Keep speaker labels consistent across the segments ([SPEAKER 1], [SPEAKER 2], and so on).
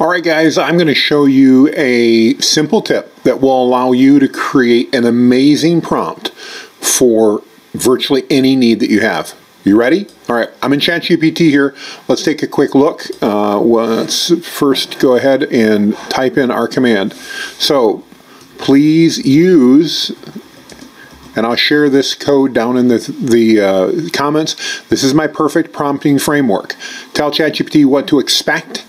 [SPEAKER 1] All right, guys, I'm going to show you a simple tip that will allow you to create an amazing prompt for virtually any need that you have. You ready? All right, I'm in ChatGPT here. Let's take a quick look. Uh, let's first go ahead and type in our command. So please use and I'll share this code down in the, the uh, comments. This is my perfect prompting framework. Tell ChatGPT what to expect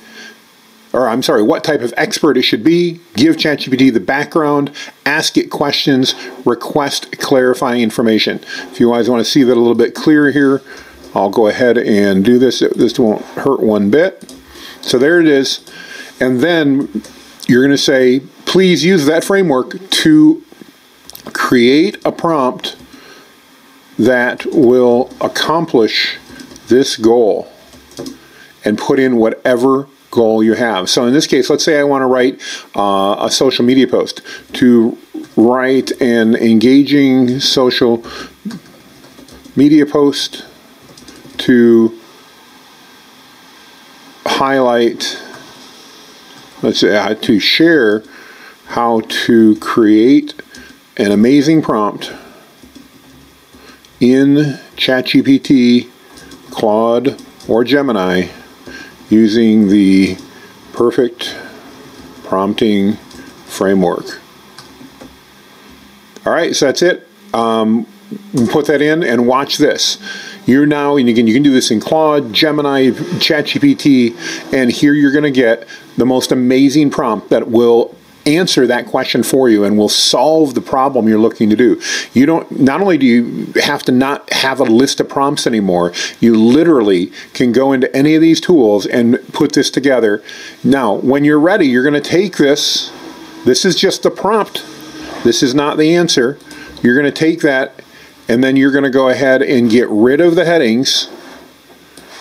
[SPEAKER 1] or I'm sorry, what type of expert it should be, give ChatGPT the background, ask it questions, request clarifying information. If you guys want to see that a little bit clearer here, I'll go ahead and do this. This won't hurt one bit. So there it is. And then you're going to say, please use that framework to create a prompt that will accomplish this goal and put in whatever goal you have. So in this case, let's say I want to write uh, a social media post. To write an engaging social media post to highlight, let's say, uh, to share how to create an amazing prompt in ChatGPT, Claude, or Gemini using the perfect prompting framework. All right, so that's it. Um, put that in and watch this. You're now, and can, you can do this in Claude, Gemini, ChatGPT, and here you're going to get the most amazing prompt that will answer that question for you and will solve the problem you're looking to do. You don't not only do you have to not have a list of prompts anymore, you literally can go into any of these tools and put this together. Now, when you're ready, you're going to take this this is just the prompt. This is not the answer. You're going to take that and then you're going to go ahead and get rid of the headings.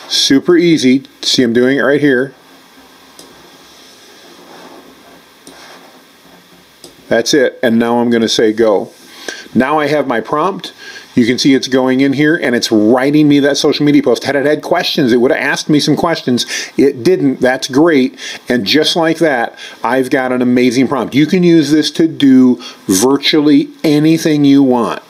[SPEAKER 1] Super easy. See I'm doing it right here. That's it. And now I'm going to say go. Now I have my prompt. You can see it's going in here and it's writing me that social media post. Had it had questions, it would have asked me some questions. It didn't. That's great. And just like that, I've got an amazing prompt. You can use this to do virtually anything you want.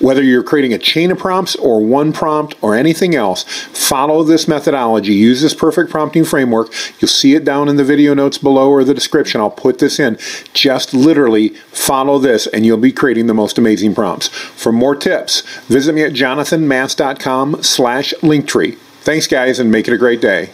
[SPEAKER 1] Whether you're creating a chain of prompts or one prompt or anything else, follow this methodology. Use this perfect prompting framework. You'll see it down in the video notes below or the description. I'll put this in. Just literally follow this and you'll be creating the most amazing prompts. For more tips, visit me at jonathanmast.com slash linktree. Thanks guys and make it a great day.